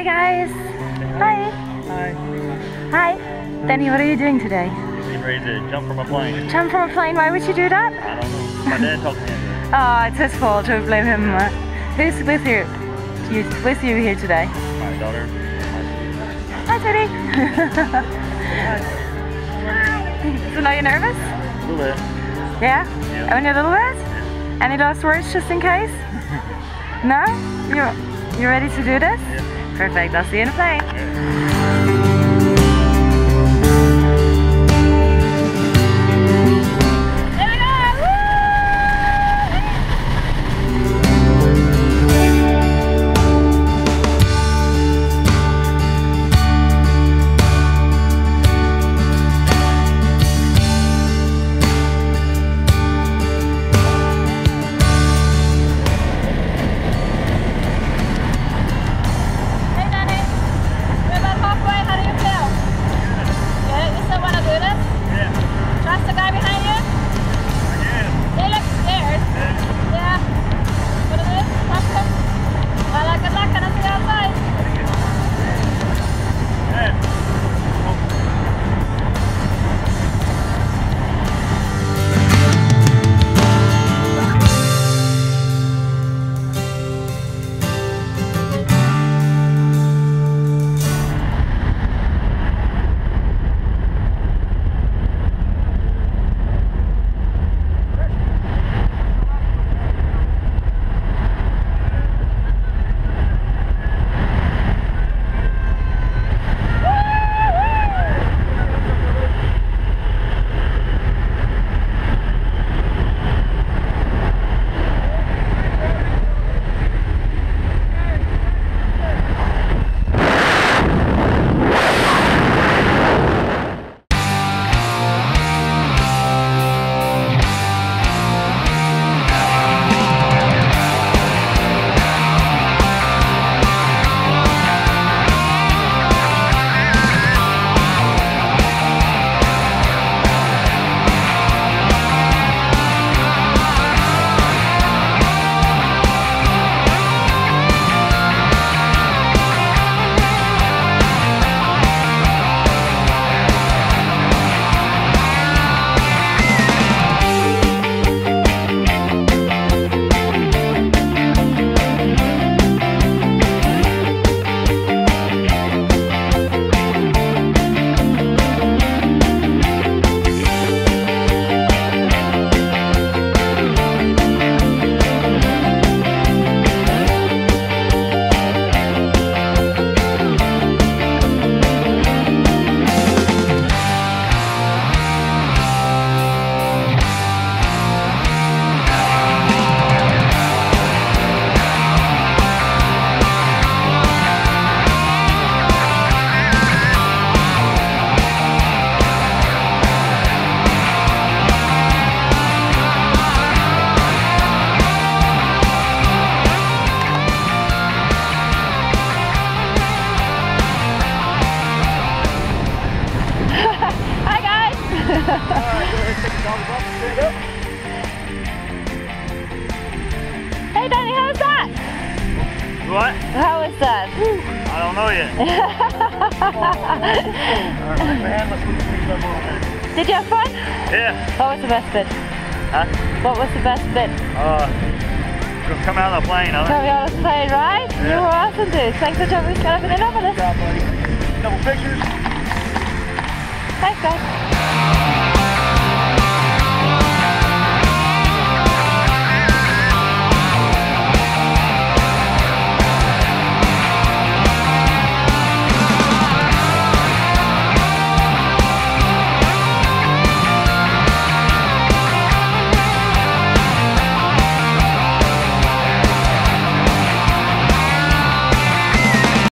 Hey guys. Hi. Hi. Hi. Denny, what are you doing today? Getting ready to jump from a plane. Jump from a plane. Why would you do that? I don't know. My dad talked me. Oh, it's his fault. Don't blame him. Who's with you? you? With you here today? My daughter. Hi, Teddy. so now you're nervous? A little bit. Yeah? Yeah. Only a little bit? Any last words just in case? no? You're, you ready to do this? Yeah. Perfect. I'll see you in the plane. What? How was that? I don't know yet. Alright, man, let's move things up a little bit. Did you have fun? Yeah. What was the best bit? Huh? What was the best bit? Uh, come out of the plane, huh? Coming out of the plane, right? You Yeah. were awesome dude. Thanks for jumping out of the Good job, buddy. Double pictures. Thanks guys.